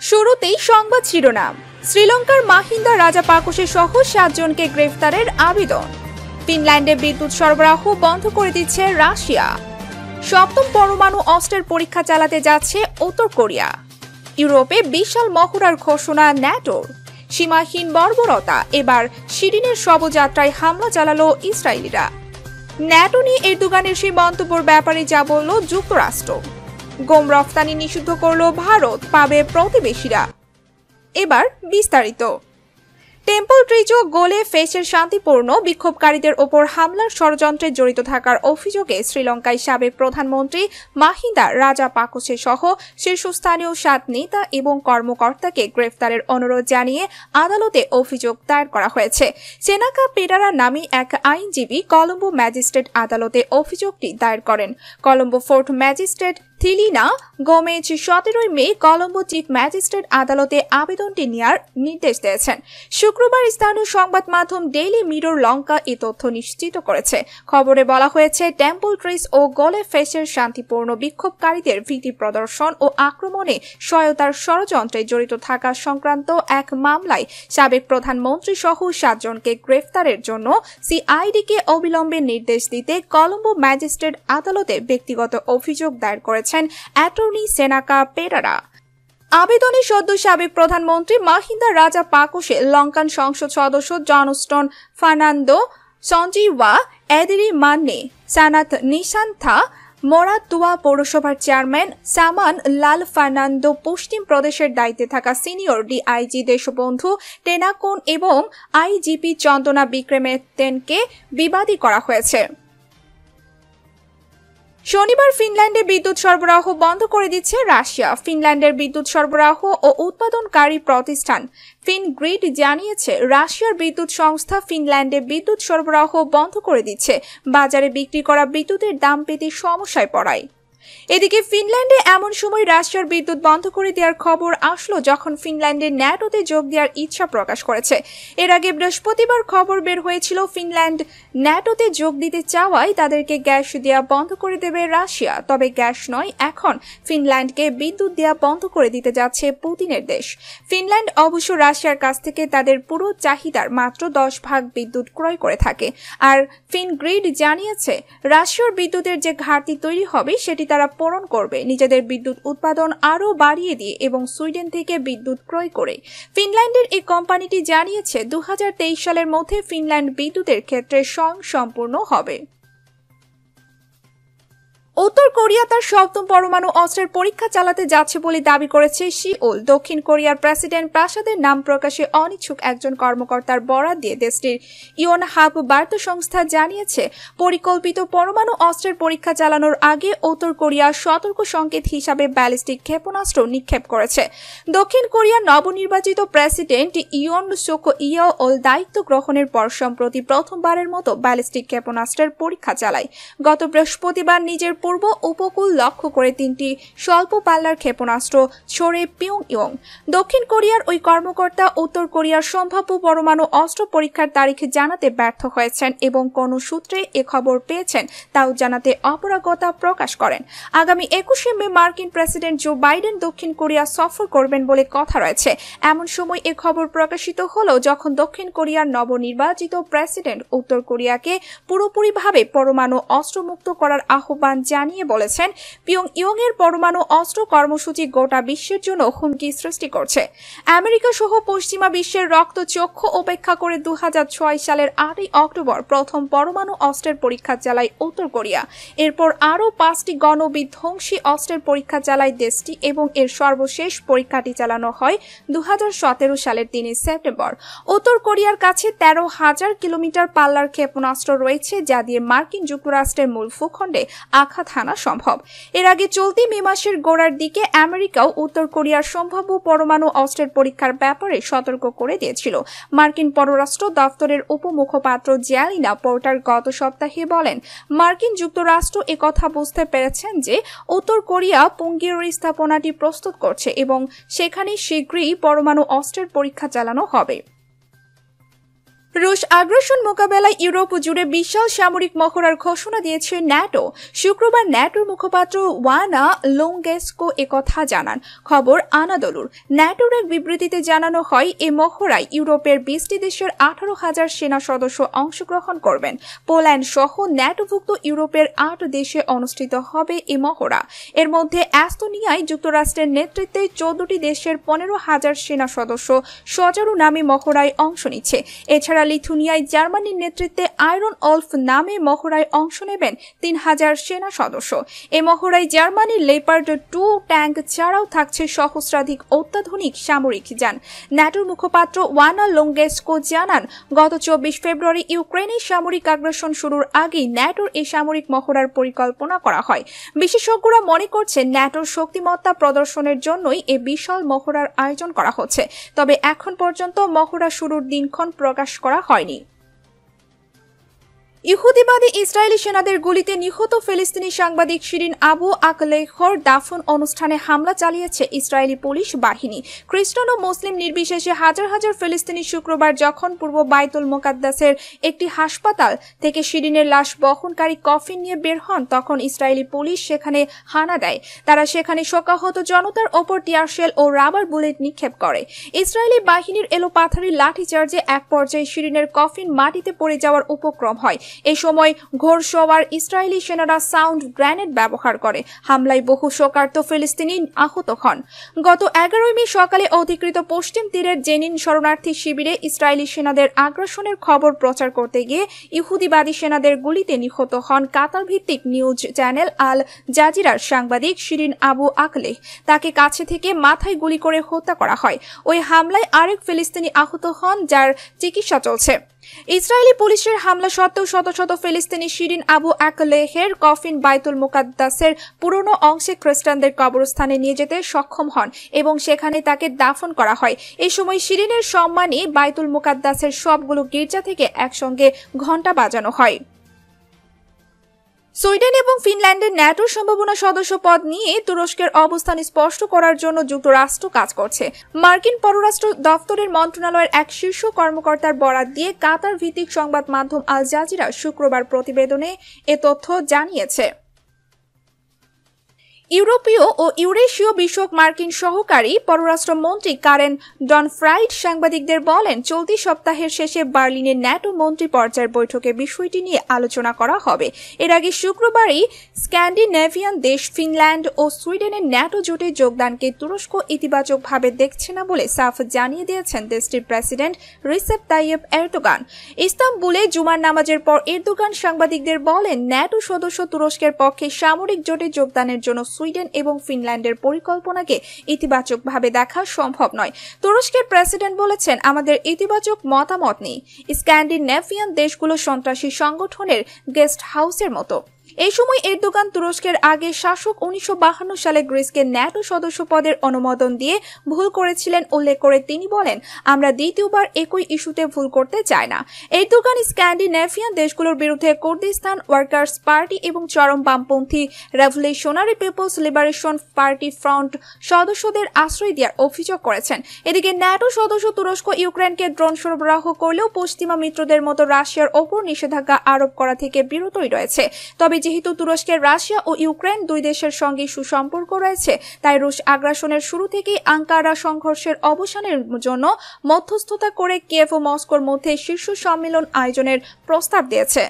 শুরুতেই সংবাদ শিরোনাম। শ্রীলঙ্কার মাহিন্দা রাজা রাজাপাকসে সহ সাতজনকে গ্রেফতারের আবেদন। ফিনল্যান্ডে বিদ্যুৎ সরবরাহ বন্ধ করে দিচ্ছে রাশিয়া। সপ্তম পরমাণু অস্ত্রের পরীক্ষা চালাতে যাচ্ছে উত্তর কোরিয়া। ইউরোপে বিশাল মহড়ার ঘোষণা ন্যাটোর। সীমাহীন বর্বরতা। এবার শিরিনের শবযাত্রায় হামলা চালালো ইসরায়েলিরা। ন্যাটো নিয়ে এরদোগানের সেই মন্তব্যের ব্যাপারে যা বলল যুক্তরাষ্ট্র। গম রফতানি নিষিদ্ধ করল ভারত, পাবে প্রতিবেশীরা। এবার বিস্তারিত। টেম্পল ট্রিজো গোলে ফেসের শান্তিপূর্ণ, বিক্ষোভকারীদের ওপর হামলার ষড়যন্ত্রে জড়িত থাকার অভিযোগে শ্রীলঙ্কায় সাবেক প্রধানমন্ত্রী মাহিন্দা রাজা পাকসে সহ শীর্ষস্থানীয় সাত নেতা এবং কর্মকর্তাকে গ্রেফতারের অনুরোধ জানিয়ে আদালতে অভিযোগ দায়ের করা হয়েছে। সেনাকা পেডারা নামে এক আইনজীবী কলম্বো ম্যাজিস্ট্রেট আদালতে অভিযোগটি দায়ের করেন। Colombo Fort magistrate Thilina Gomez সতেরোই মে কলম্বো চিফ ম্যাজিস্ট্রেট আদালতে আবেদনটি নেওয়ার নির্দেশ দিয়েছেন। শুক্রবার স্থানীয় সংবাদ মাধ্যম ডেইলি মিরর লঙ্কা এ তথ্য নিশ্চিত করেছে। খবরে বলা হয়েছে, টেম্পল ট্রেস ও গোলে ফেসের শান্তিপূর্ণ বিক্ষোভকারীদের ভীতি প্রদর্শন ও আক্রমণে সহায়তার ষড়যন্ত্রে জড়িত থাকা সংক্রান্ত এক মামলায় সাবেক প্রধানমন্ত্রী সহ সাতজনকে গ্রেফতারের জন্য সিআইডিকে অবিলম্বে নির্দেশ দিতে কলম্বো ম্যাজিস্ট্রেট আদালতে ব্যক্তিগত অভিযোগ দায়ের করেছে করেছেন অ্যাটর্নি সেনাকা পেরারা। আবেদনে সদ্য সাবেক প্রধানমন্ত্রী মাহিন্দা রাজা পাকুশে লঙ্কান সংসদ সদস্য জনস্টন ফার্নান্দো সঞ্জীওয়া এদিরি মান্নে সানাত নিশান্থা মোরাতুয়া পৌরসভার চেয়ারম্যান সামান লাল ফার্নান্দো পশ্চিম প্রদেশের দায়িত্বে থাকা সিনিয়র ডিআইজি দেশবন্ধু টেনাকোন এবং আইজিপি চন্দনা বিক্রমেতেনকে বিবাদী করা হয়েছে। শনিবার ফিনল্যান্ডে বিদ্যুৎ সরবরাহ বন্ধ করে দিচ্ছে রাশিয়া। ফিনল্যান্ডের বিদ্যুৎ সরবরাহ ও উৎপাদনকারী প্রতিষ্ঠান ফিনগ্রিড জানিয়েছে, রাশিয়ার বিদ্যুৎ সংস্থা ফিনল্যান্ডে বিদ্যুৎ সরবরাহ বন্ধ করে দিচ্ছে। বাজারে বিক্রি করা বিদ্যুতের দাম পেতে সমস্যায় পড়ায়। এদিকে ফিনল্যান্ডে এমন সময় রাশিয়ার বিদ্যুৎ বন্ধ করে দেওয়ার খবর আসলো যখন ফিনল্যান্ডের ন্যাটোতে যোগ দেওয়ার ইচ্ছা প্রকাশ করেছে। এর আগে বৃহস্পতিবার খবর বের হয়েছিল, ফিনল্যান্ড ন্যাটোতে যোগ দিতে চাওয়ায় তাদেরকে গ্যাস দেওয়া বন্ধ করে দেবে রাশিয়া। তবে গ্যাস নয়, এখন ফিনল্যান্ডকে বিদ্যুৎ দেওয়া বন্ধ করে দিতে যাচ্ছে পুতিনের দেশ। ফিনল্যান্ড অবশ্য রাশিয়ার কাছ থেকে তাদের পুরো চাহিদার মাত্র দশ ভাগ বিদ্যুৎ ক্রয় করে থাকে। আর ফিনগ্রিড জানিয়েছে, রাশিয়ার বিদ্যুতের যে ঘাটতি তৈরি হবে, সেটি তারা পূরণ করবে। নিজেদের বিদ্যুৎ উৎপাদন আরও বাড়িয়ে দিয়ে এবং সুইডেন থেকে বিদ্যুৎ ক্রয় করে। ফিনল্যান্ডের এই কোম্পানিটি জানিয়েছে দু হাজার তেইশ সালের মধ্যে ফিনল্যান্ড বিদ্যুতের ক্ষেত্রে স্বয়ং সম্পূর্ণ হবে। উত্তর কোরিয়া তার সপ্তম পরমাণু অস্ত্রের পরীক্ষা চালাতে যাচ্ছে বলে দাবি করেছে শিওল দক্ষিণ কোরিয়ার প্রেসিডেন্ট প্রাসাদের নাম প্রকাশে অনিচ্ছুক একজন কর্মকর্তার বরাদ দিয়ে দেশটির ইয়ন হাব বার্তা সংস্থা জানিয়েছে, পরিকল্পিত পরমাণু অস্ত্রের পরীক্ষা চালানোর আগে উত্তর কোরিয়া সতর্ক সংকেত হিসাবে ব্যালিস্টিক ক্ষেপণাস্ত্র নিক্ষেপ করেছে। দক্ষিণ কোরিয়ার নবনির্বাচিত প্রেসিডেন্ট ইয়ন সোকো ওল দায়িত্ব গ্রহণের পর সম্প্রতি প্রথমবারের মতো ব্যালিস্টিক ক্ষেপণাস্ত্রের পরীক্ষা চালায়। গত বৃহস্পতিবার নিজের পূর্ব উপকূল লক্ষ্য করে তিনটি স্বল্প পাল্লার ক্ষেপণাস্ত্র ছড়ে পিউং ইয়ং। দক্ষিণ কোরিয়ার ওই কর্মকর্তা উত্তর কোরিয়ার সম্ভাব্য পরমাণু অস্ত্র পরীক্ষার তারিখ জানাতে ব্যর্থ হয়েছেন এবং কোন সূত্রে এ খবর পেয়েছেন তাও জানাতে অপরাগতা প্রকাশ করেন। আগামী একুশে মে মার্কিন প্রেসিডেন্ট জো বাইডেন দক্ষিণ কোরিয়া সফর করবেন বলে কথা রয়েছে। এমন সময় এ খবর প্রকাশিত হলো যখন দক্ষিণ কোরিয়ার নবনির্বাচিত প্রেসিডেন্ট উত্তর কোরিয়াকে পুরোপুরিভাবে পরমাণু অস্ত্রমুক্ত করার আহ্বান জানিয়ে বলেছেন পিয়ং ইয়ং এর পরমাণু অস্ত্র কর্মসূচি গোটা বিশ্বের জন্য হুমকি সৃষ্টি করছে। আমেরিকা সহ পশ্চিমা বিশ্বের রক্ত চক্ষু উপেক্ষা করে দু সালের আটই অক্টোবর প্রথম পরমাণু অস্ত্রের পরীক্ষা চালায় উত্তর কোরিয়া। এরপর আরও পাঁচটি গণবিধ্বংসী অস্ত্রের পরীক্ষা চালায় দেশটি এবং এর সর্বশেষ পরীক্ষাটি চালানো হয় দু হাজার সতেরো সালের তিনই সেপ্টেম্বর। উত্তর কোরিয়ার কাছে তেরো হাজার কিলোমিটার পাল্লার ক্ষেপণাস্ত্র রয়েছে, যা দিয়ে মার্কিন যুক্তরাষ্ট্রের মূল ভূখণ্ডে আঘাত হানা সম্ভব। এর আগে চলতি মে মাসের গোড়ার দিকে আমেরিকাও উত্তর কোরিয়ার সম্ভাব্য পরমাণু অস্ত্রের পরীক্ষার ব্যাপারে সতর্ক করে দিয়েছিল। মার্কিন পররাষ্ট্র দপ্তরের উপমুখপাত্র জ্যালিনা পোর্টার গত সপ্তাহে বলেন, মার্কিন যুক্তরাষ্ট্র একথা বুঝতে পেরেছেন যে উত্তর কোরিয়া পুঙ্গির স্থাপনাটি প্রস্তুত করছে এবং সেখানে শীঘ্রই পরমাণু অস্ত্রের পরীক্ষা চালানো হবে। রুশ আগ্রাসন মোকাবেলায় ইউরোপ জুড়ে বিশাল সামরিক মহড়ার ঘোষণা দিয়েছে ন্যাটো। শুক্রবার ন্যাটোর মুখপাত্র ওয়ানা লোঙ্গেস্কো একথা জানান। খবর আনাদলুর। ন্যাটোর এক বিবৃতিতে জানানো হয়, এ মহড়ায় ইউরোপের বিশটি দেশের আঠারো হাজার সেনা সদস্য অংশগ্রহণ করবেন। পোল্যান্ড সহ ন্যাটোভুক্ত ইউরোপের আট দেশে অনুষ্ঠিত হবে এ মহড়া। এর মধ্যে অ্যাস্তোনিয়ায় যুক্তরাষ্ট্রের নেতৃত্বে চোদ্দটি দেশের পনেরো হাজার সেনা সদস্য সজারু নামে মহড়ায় অংশ নিচ্ছে। এছাড়া লিথুনিয়ায় জার্মানির নেতৃত্বে আয়রন অল্ফ নামে মহড়ায় অংশ নেবেন তিন হাজার সেনা সদস্য। এ মহড়ায় জার্মানির লেপার্ড টু ট্যাঙ্ক ছাড়াও থাকছে সহস্রাধিক অত্যাধুনিক সামরিক যান। ন্যাটোর মুখপাত্র ওয়ানা লোঙ্গেস্কো জানান, গত চব্বিশ ফেব্রুয়ারি ইউক্রেনে সামরিক আগ্রাসন শুরুর আগেই ন্যাটোর এই সামরিক মহড়ার পরিকল্পনা করা হয়। বিশেষজ্ঞরা মনে করছেন ন্যাটোর শক্তিমত্তা প্রদর্শনের জন্যই এ বিশাল মহড়ার আয়োজন করা হচ্ছে। তবে এখন পর্যন্ত মহড়া শুরুর দিনক্ষণ প্রকাশ করা হয়নি। ইহুদিবাদী ইসরায়েলি সেনাদের গুলিতে নিহত ফিলিস্তিনি সাংবাদিক শিরিন আবু আকলেহর দাফন অনুষ্ঠানে হামলা চালিয়েছে ইসরায়েলি পুলিশ বাহিনী। খ্রিস্টান ও মুসলিম নির্বিশেষে হাজার হাজার ফিলিস্তিনি শুক্রবার যখন পূর্ব বাইতুল মোকাদ্দাসের একটি হাসপাতাল থেকে শিরিনের লাশ বহনকারী কফিন নিয়ে বের হন, তখন ইসরায়েলি পুলিশ সেখানে হানা দেয়। তারা সেখানে শোকাহত জনতার ওপর টিয়ারশেল ও রাবার বুলেট নিক্ষেপ করে। ইসরায়েলি বাহিনীর এলো পাথারি লাঠিচার্জে এক পর্যায়ে শিরিনের কফিন মাটিতে পড়ে যাওয়ার উপক্রম হয়। এ সময় ঘোরসওয়ার ইসরায়েলি সেনারা সাউন্ড গ্রেনেড ব্যবহার করে। হামলায় বহু শোকার্ত ফিলিস্তিনি আহত হন। গত এগারোই মে সকালে অধিকৃত পশ্চিম তীরের জেনিন শরণার্থী শিবিরে ইসরায়েলি সেনাদের আগ্রাসনের খবর প্রচার করতে গিয়ে ইহুদিবাদী সেনাদের গুলিতে নিহত হন কাতার ভিত্তিক নিউজ চ্যানেল আল জাজিরার সাংবাদিক শিরিন আবু আকলে। তাকে কাছে থেকে মাথায় গুলি করে হত্যা করা হয়। ওই হামলায় আরেক ফিলিস্তিনি আহত হন যার চিকিৎসা চলছে। ইসরায়েলি পুলিশের হামলা সত্ত্বেও শত শত ফিলিস্তিনি শিরিন আবু আকলেহের কফিন বাইতুল মুকাদ্দাসের পুরনো অংশে খ্রিস্টানদের কবরস্থানে নিয়ে যেতে সক্ষম হন এবং সেখানে তাকে দাফন করা হয়। এই সময় শিরিনের সম্মানে বাইতুল মুকাদ্দাসের সবগুলো গির্জা থেকে একসঙ্গে ঘণ্টা বাজানো হয়। সুইডেন এবং ফিনল্যান্ডের ন্যাটোর সম্ভাবনা সদস্য পদ নিয়ে তুরস্কের অবস্থান স্পষ্ট করার জন্য যুক্তরাষ্ট্র কাজ করছে। মার্কিন পররাষ্ট্র দফতরের মন্ত্রণালয়ের এক শীর্ষ কর্মকর্তার বরাত দিয়ে কাতার ভিত্তিক সংবাদ মাধ্যম আল জাজিরা শুক্রবার প্রতিবেদনে এ তথ্য জানিয়েছে। ইউরোপীয় ও ইউরেশীয় বিষয়ক মার্কিন সহকারী পররাষ্ট্রমন্ত্রী কারেন ডন ফ্রাইড সাংবাদিকদের বলেন, চলতি সপ্তাহের শেষে বার্লিনে ন্যাটো মন্ত্রী পর্যায়ের বৈঠকে বিষয়টি নিয়ে আলোচনা করা হবে। এর আগে শুক্রবারই স্ক্যান্ডিনেভিয়ান দেশ ফিনল্যান্ড ও সুইডেনের ন্যাটো জোটে যোগদানকে তুরস্ক ইতিবাচকভাবে দেখছে না বলে সাফ জানিয়ে দিয়েছেন দেশটির প্রেসিডেন্ট রিসেপ তাইয়েব এরদোগান। ইস্তাম্বুলে জুমার নামাজের পর এরদোগান সাংবাদিকদের বলেন, ন্যাটো সদস্য তুরস্কের পক্ষে সামরিক জোটে যোগদানের জন্য সুইডেন এবং ফিনল্যান্ডের পরিকল্পনাকে ইতিবাচকভাবে দেখা সম্ভব নয়। তুরস্কের প্রেসিডেন্ট বলেছেন, আমাদের ইতিবাচক মতামত নেই। স্ক্যান্ডিনেভিয়ান দেশগুলো সন্ত্রাসী সংগঠনের গেস্ট হাউসের মতো। এই সময় এরদোগান তুরস্কের আগে শাসক উনিশশো সালে গ্রিসকে ন্যাটো সদস্য পদের অনুমোদন দিয়ে ভুল করেছিলেন উল্লেখ করে তিনি বলেন, আমরা দ্বিতীয়বার একই ইস্যুতে ভুল করতে চাই না। এরদোগান স্ক্যান্ডিনেভিয়ান দেশগুলোর বিরুদ্ধে কুর্দিস্তান ওয়ার্কার্স পার্টি এবং চরম বামপন্থী revolutionary peoples liberation party front সদস্যদের আশ্রয় দেওয়ার অভিযোগ করেছেন। এদিকে ন্যাটো সদস্য তুরস্ক ইউক্রেনকে ড্রোন সরবরাহ করলেও পশ্চিমা মিত্রদের মতো রাশিয়ার ওপর নিষেধাজ্ঞা আরোপ করা থেকে বিরতই রয়েছে। তবে যেহেতু তুরস্কের রাশিয়া ও ইউক্রেন দুই দেশের সঙ্গে সুসম্পর্ক রয়েছে, তাই রুশ আগ্রাসনের শুরু থেকেই আঙ্কারা সংঘর্ষের অবসানের জন্য মধ্যস্থতা করে কেভ ও মস্কোর মধ্যে শীর্ষ সম্মেলন আয়োজনের প্রস্তাব দিয়েছে।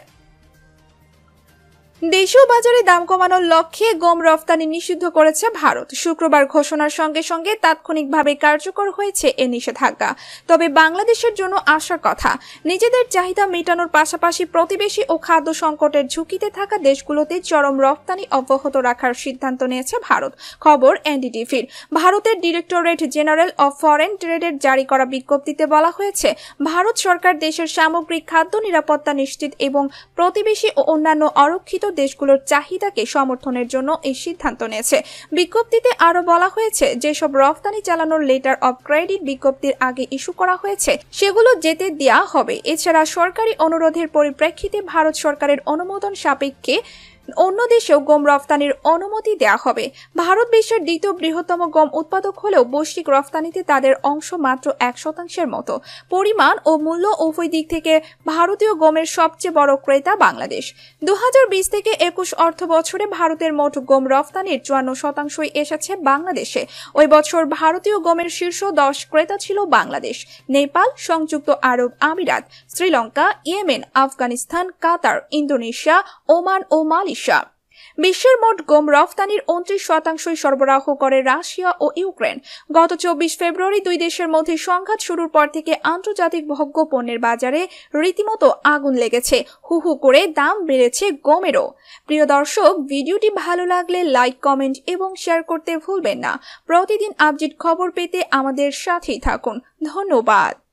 দেশীয় বাজারে দাম কমানোর লক্ষ্যে গম রফতানি নিষিদ্ধ করেছে ভারত। শুক্রবার ঘোষণার সঙ্গে সঙ্গে তাৎক্ষণিকভাবে কার্যকর হয়েছে এ নিষেধাজ্ঞা। তবে বাংলাদেশের জন্য আসার কথা, নিজেদের চাহিদা মেটানোর পাশাপাশি প্রতিবেশী ও খাদ্য সংকটের ঝুঁকিতে থাকা দেশগুলোতে চরম রফতানি অব্যাহত রাখার সিদ্ধান্ত নিয়েছে ভারত। খবর এনডিটিভির। ভারতের ডিরেক্টরেট জেনারেল অব ফরেন ট্রেডের জারি করা বিজ্ঞপ্তিতে বলা হয়েছে, ভারত সরকার দেশের সামগ্রিক খাদ্য নিরাপত্তা নিশ্চিত এবং প্রতিবেশী ও অন্যান্য অরক্ষিত দেশগুলোর চাহিদাকে সমর্থনের জন্য এই সিদ্ধান্ত নিয়েছে। বিজ্ঞপ্তিতে আরও বলা হয়েছে, যেসব রফতানি চালানোর লেটার অব ক্রেডিট বিজ্ঞপ্তির আগে ইস্যু করা হয়েছে, সেগুলো যেতে দেয়া হবে। এছাড়া সরকারি অনুরোধের পরিপ্রেক্ষিতে ভারত সরকারের অনুমোদন সাপেক্ষে অন্য দেশেও গম রফতানির অনুমতি দেওয়া হবে। ভারত বিশ্বের দ্বিতীয় বৃহত্তম গম উৎপাদক হলেও বৈশ্বিক রফতানিতে তাদের অংশ মাত্র এক শতাংশের মতো। পরিমাণ ও মূল্য উভয় দিক থেকে ভারতীয় গমের সবচেয়ে বড় ক্রেতা বাংলাদেশ। দু হাজার বিশ থেকে একুশ অর্থ বছরে ভারতের মোট গম রফতানির চুয়ান্ন শতাংশই এসেছে বাংলাদেশে। ওই বছর ভারতীয় গমের শীর্ষ দশ ক্রেতা ছিল বাংলাদেশ। নেপাল, সংযুক্ত আরব আমিরাত, Sri Lanka, Yemen, Afghanistan, Qatar, Indonesia, Oman ও মালয়েশিয়া। বিশ্বের মোট গম রফতানির উনত্রিশ শতাংশই সরবরাহ করে রাশিয়া ও ইউক্রেন। গত চব্বিশ ফেব্রুয়ারি দুই দেশের মধ্যে সংঘাত শুরুর পর থেকে আন্তর্জাতিক ভোগ্য পণ্যের বাজারে রীতিমতো আগুন লেগেছে। হু হু করে দাম বেড়েছে গমেরও। প্রিয় দর্শক, ভিডিওটি ভালো লাগলে লাইক, কমেন্ট এবং শেয়ার করতে ভুলবেন না। প্রতিদিন আপডেট খবর পেতে আমাদের সাথেই থাকুন। ধন্যবাদ।